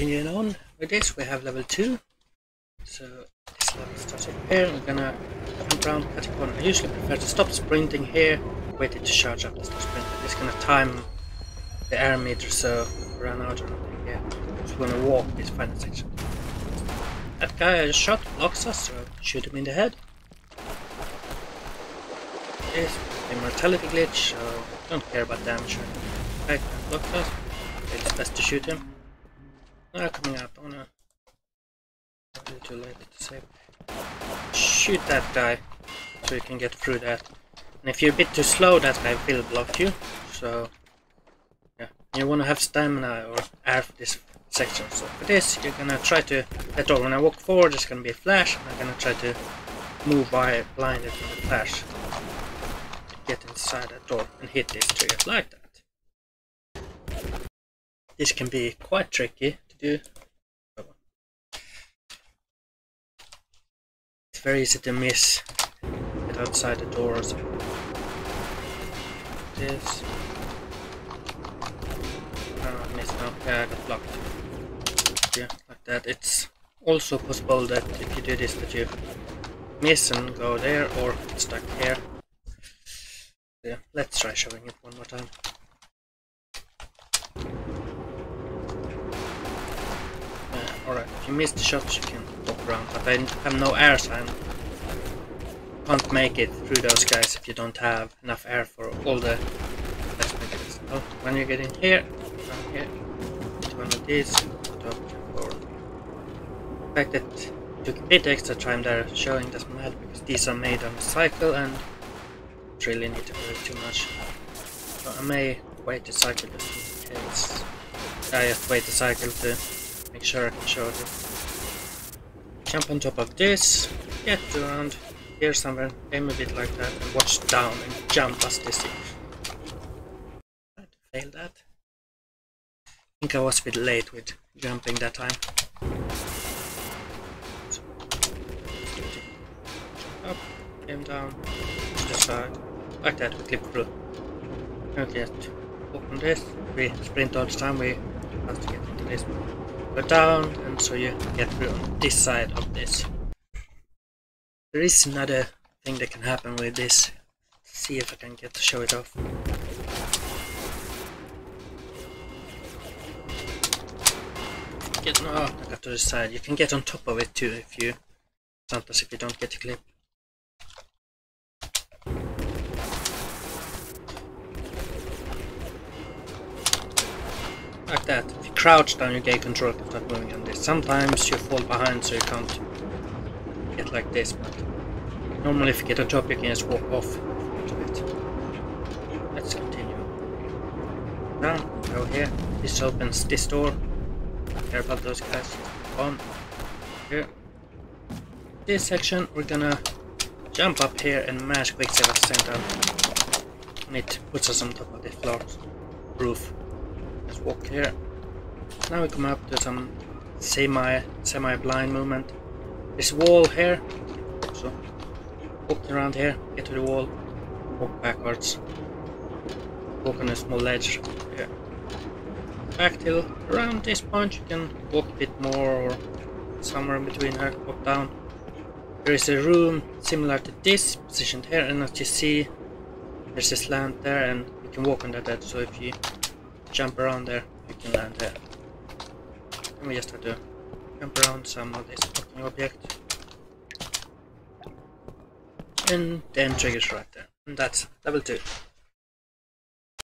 continuing on with this, we have level 2. So this level starts here, we're gonna jump around, a corner. I usually prefer to stop sprinting here, wait it to charge up, stop sprinting. It's gonna time the air meter so run out or nothing here. So we're gonna walk this final section. That guy I just shot blocks us, so shoot him in the head. Yes, immortality glitch, so don't care about damage. Right, blocks us. It's best to shoot him. Coming up. Oh no. Probably too late to save. Shoot that guy, so you can get through that. And if you're a bit too slow, that guy will block you. So, yeah. You want to have stamina or for this section. So for this, you're gonna try to let door. When I walk forward, there's gonna be a flash. I'm gonna try to move by blinded from the flash. Get inside that door and hit this trigger like that. This can be quite tricky do. It's very easy to miss. Get outside the doors. This. Oh, I missed now. Yeah, I got blocked. Yeah, like that. It's also possible that if you do this that you miss and go there or stuck here. Yeah, let's try showing it one more time. Alright, if you miss the shots you can walk around, but I have no air so I can't make it through those guys if you don't have enough air for all the it so oh, when you get in here, down here, to one of these, forward. The fact that took a bit extra time there showing doesn't matter because these are made on a cycle and really need to do too much. So I may wait the cycle just in case. I just wait the cycle to make sure I can show it. Jump on top of this, get around here somewhere, aim a bit like that, and watch down and jump as this thing. Tried to fail that. I think I was a bit late with jumping that time. Up, aim down, to the side, like that, we clip through. Okay, open this, we sprint all the time, we have to get into this go down and so you get through on this side of this. There is another thing that can happen with this. Let's see if I can get to show it off. Get no, I got to the side. You can get on top of it too if you sometimes if you don't get a clip. That. If you crouch down, you gain control of that moving on this. Sometimes you fall behind, so you can't get like this, but normally if you get on top, you can just walk off a bit. Let's continue. Now, go here. This opens this door. Care about those guys. On. Here. This section, we're gonna jump up here and mash quick save at the same time. And it puts us on top of the floor roof. Walk here. Now we come up to some semi semi blind movement. This wall here. So walk around here, get to the wall, walk backwards. Walk on a small ledge here. Back till around this point you can walk a bit more or somewhere in between here, walk down. There is a room similar to this positioned here and as you see there's a slant there and you can walk on that edge so if you jump around there, you can land there. And we just to jump around some of this blocking object. And then triggers right there. And that's level 2.